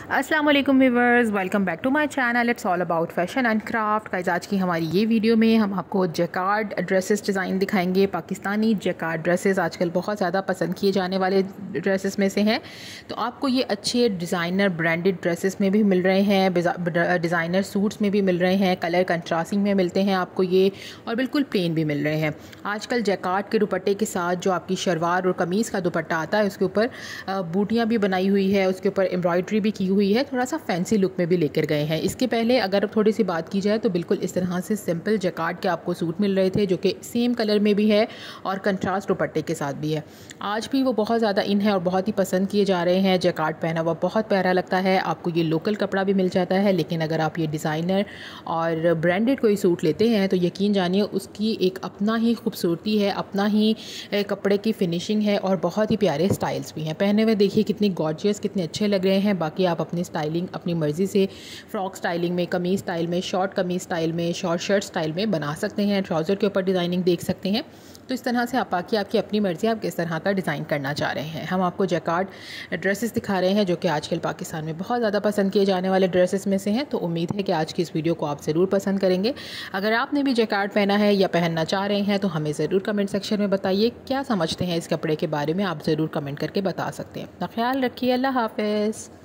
अस्सलाम वालेकुम viewers welcome back to my channel it's all about fashion and craft guys आज की हमारी ये वीडियो में हम आपको जैकार्ड ड्रेसेस डिज़ाइन दिखाएँगे, पाकिस्तानी जैकार्ड ड्रेसेस आजकल बहुत ज़्यादा पसंद किए जाने वाले ड्रेसेस में से हैं। तो आपको ये अच्छे डिज़ाइनर ब्रांडेड ड्रेसेस में भी मिल रहे हैं डिज़ाइनर सूट्स में भी मिल रहे हैं कलर कंट्रास्टिंग में मिलते हैं आपको ये, और बिल्कुल प्लेन भी मिल रहे हैं। आजकल जैकार्ड के दुपट्टे के साथ जो आपकी शलवार और कमीज़ का दुपट्टा आता है, उसके ऊपर बूटियाँ भी बनाई हुई है, उसके ऊपर एम्ब्रॉयड्री भी की हुई है, थोड़ा सा फैंसी लुक में भी लेकर गए हैं। इसके पहले अगर थोड़ी सी बात की जाए तो बिल्कुल इस तरह से सिंपल जैकार्ड के आपको सूट मिल रहे थे, जो कि सेम कलर में भी है और कंट्रास्ट दुपट्टे के साथ भी है। आज भी वो बहुत ज़्यादा इन है और बहुत ही पसंद किए जा रहे हैं। जैकार्ड पहना हुआ बहुत प्यारा लगता है। आपको ये लोकल कपड़ा भी मिल जाता है, लेकिन अगर आप ये डिज़ाइनर और ब्रांडेड कोई सूट लेते हैं तो यकीन जानिए उसकी एक अपना ही खूबसूरती है, अपना ही कपड़े की फिनिशिंग है और बहुत ही प्यारे स्टाइल्स भी हैं। पहने हुए देखिए कितनी गॉर्जियस कितने अच्छे लग रहे हैं। बाकी आप अपनी स्टाइलिंग, अपनी मर्ज़ी से फ्रॉक स्टाइलिंग में, कमीज़ स्टाइल में, शॉर्ट कमीज़ स्टाइल में, शॉर्ट शर्ट स्टाइल में बना सकते हैं, ट्राउज़र के ऊपर डिज़ाइनिंग देख सकते हैं। तो इस तरह से आप आके आपकी अपनी मर्ज़ी, आप किस तरह का डिज़ाइन करना चाह रहे हैं। हम आपको जैकार्ड ड्रेसेस दिखा रहे हैं, जो कि आजकल पाकिस्तान में बहुत ज़्यादा पसंद किए जाने वाले ड्रेसेस में से हैं। तो उम्मीद है कि आज की इस वीडियो को आप ज़रूर पसंद करेंगे। अगर आपने भी जैकार्ड पहना है या पहनना चाह रहे हैं तो हमें ज़रूर कमेंट सेक्शन में बताइए, क्या समझते हैं इस कपड़े के बारे में आप ज़रूर कमेंट करके बता सकते हैं। ख्याल रखिए, अल्लाह हाफ़